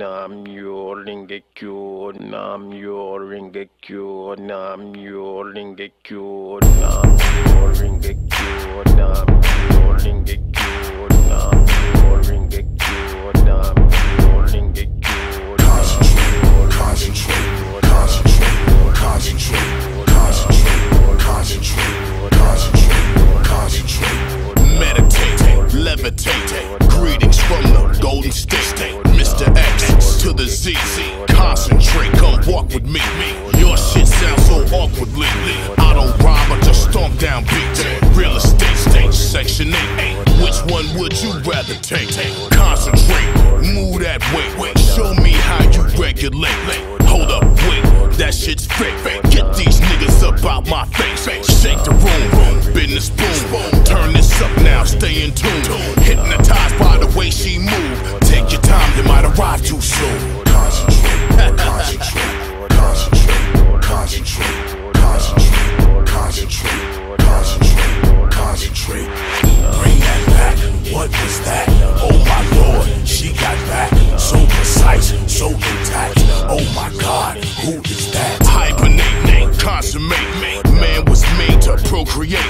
nam yo ringekyo nam yo ringekyo nam yo ringekyo nam Concentrate, come walk with me. Your shit sounds so awkwardly. I don't rhyme, I just stomp down beat. Real estate, state, section 8. Which one would you rather take? Concentrate, move that way. Show me how you regulate. Hold up, wait, that shit's fake. Get these niggas up out my face. Shake the room, business boom. Boom. Turn this up now, stay in tune. Hypnotized by the way she move. Take your time, you might arrive too soon. So intact. Oh my god, who is that? Hibernate, consummate. Man was made to procreate.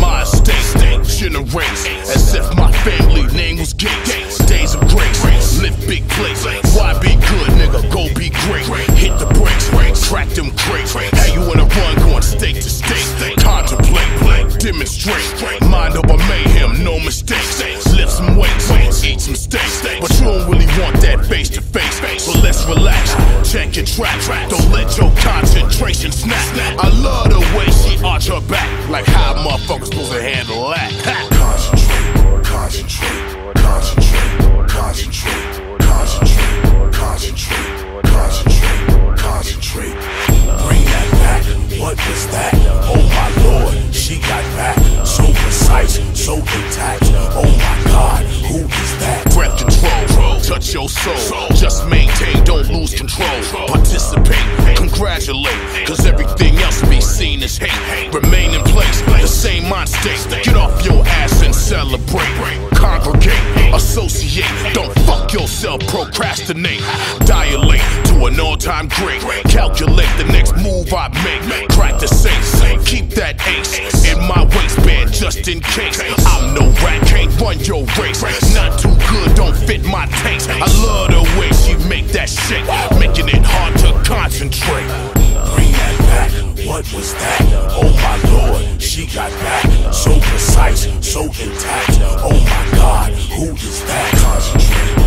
My estate generates as if my family name was Gates. Days of grace, live big place. Why be good, nigga? Go be great. Hit the brakes, crack them crates. How you wanna run, going state to state? Contemplate, demonstrate. Mind over mayhem, no mistakes. Lift some weights, eat some steaks. But you don't really want that face to face. Relax, check your track. Don't let your concentration snap. I love the way she arch her back. Like how motherfuckers supposed to handle Your soul. Just maintain, don't lose control. Participate, congratulate. Cause everything else be seen as hate. Remain in place, the same mind state. Get off your ass and celebrate. Congregate, associate. Don't fuck yourself, procrastinate. Dilate to an all time great. Calculate the next move I make. Safe. Keep that ace in my waistband just in case. I'm no rat, can't run your race. Not too fit my taste. I love the way she make that shake, making it hard to concentrate. Bring that back, what was that? Oh my lord, she got back. So precise, so intact. Oh my god, who is that? Concentrate.